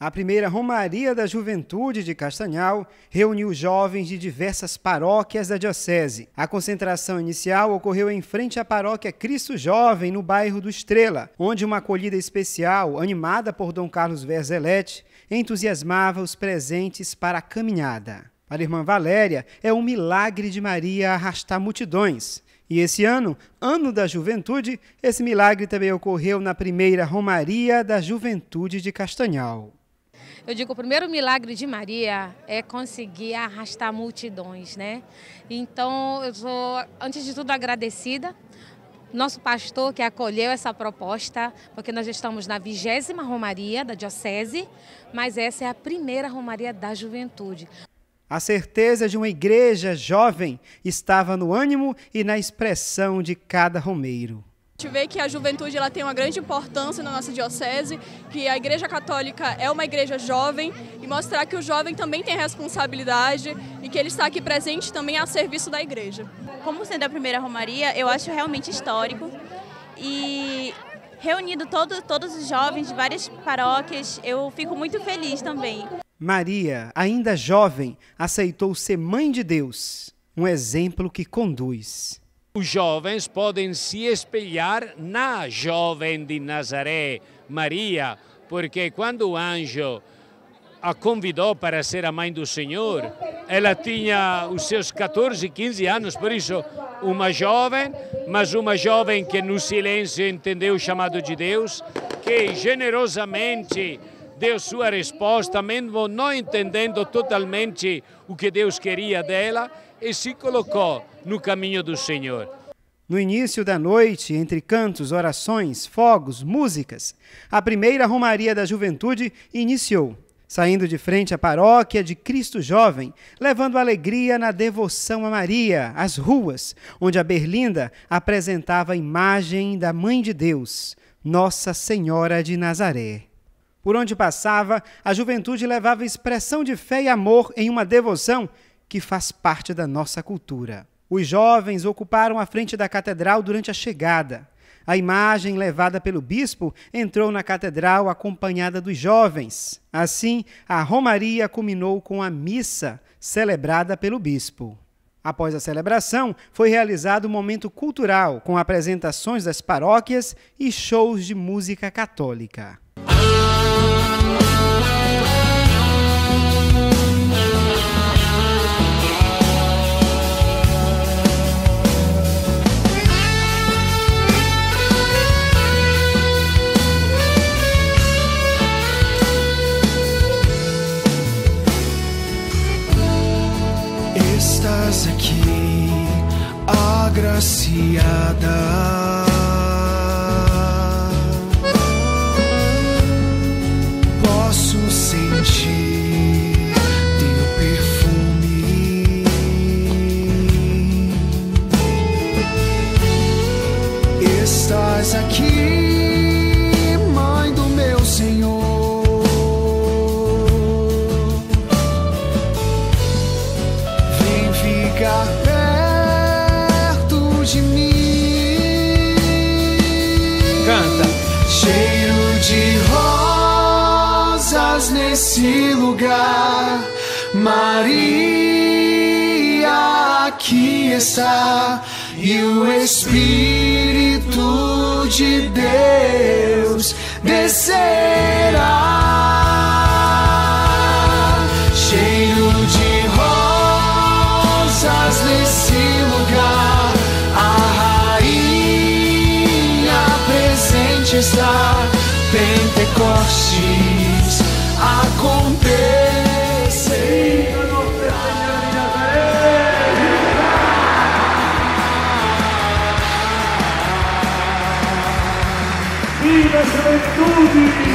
A primeira Romaria da Juventude de Castanhal reuniu jovens de diversas paróquias da Diocese. A concentração inicial ocorreu em frente à paróquia Cristo Jovem, no bairro do Estrela, onde uma acolhida especial, animada por Dom Carlos Verzelete, entusiasmava os presentes para a caminhada. Para a irmã Valéria, é um milagre de Maria arrastar multidões. E esse ano, ano da juventude, esse milagre também ocorreu na primeira Romaria da Juventude de Castanhal. Eu digo, o primeiro milagre de Maria é conseguir arrastar multidões, né? Então, eu sou, antes de tudo, agradecida. Nosso pastor que acolheu essa proposta, porque nós estamos na vigésima Romaria da Diocese, mas essa é a primeira Romaria da Juventude. A certeza de uma igreja jovem estava no ânimo e na expressão de cada romeiro. A gente vê que a juventude ela tem uma grande importância na nossa diocese, que a Igreja Católica é uma igreja jovem e mostrar que o jovem também tem responsabilidade e que ele está aqui presente também a serviço da igreja. Como sendo a primeira Romaria, eu acho realmente histórico e reunindo todo, todos os jovens de várias paróquias, eu fico muito feliz também. Maria, ainda jovem, aceitou ser mãe de Deus, um exemplo que conduz. Os jovens podem se espelhar na jovem de Nazaré, Maria, porque quando o anjo a convidou para ser a mãe do Senhor, ela tinha os seus 14, 15 anos, por isso uma jovem, mas uma jovem que no silêncio entendeu o chamado de Deus, que generosamente deu sua resposta, mesmo não entendendo totalmente o que Deus queria dela, e se colocou no caminho do Senhor. No início da noite, entre cantos, orações, fogos, músicas, a primeira Romaria da Juventude iniciou, saindo de frente à paróquia de Cristo Jovem, levando alegria na devoção a Maria, às ruas, onde a Berlinda apresentava a imagem da Mãe de Deus, Nossa Senhora de Nazaré. Por onde passava, a juventude levava expressão de fé e amor em uma devoção que faz parte da nossa cultura. Os jovens ocuparam a frente da catedral durante a chegada. A imagem levada pelo bispo entrou na catedral acompanhada dos jovens. Assim, a romaria culminou com a missa celebrada pelo bispo. Após a celebração, foi realizado um momento cultural com apresentações das paróquias e shows de música católica. Estás aqui, agraciada. De mim. Canta. Cheiro de rosas nesse lugar. Maria aqui está. E o Espírito de Deus descerá. está. Pentecostes acontece. Viva a juventude!